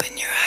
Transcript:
open your eyes.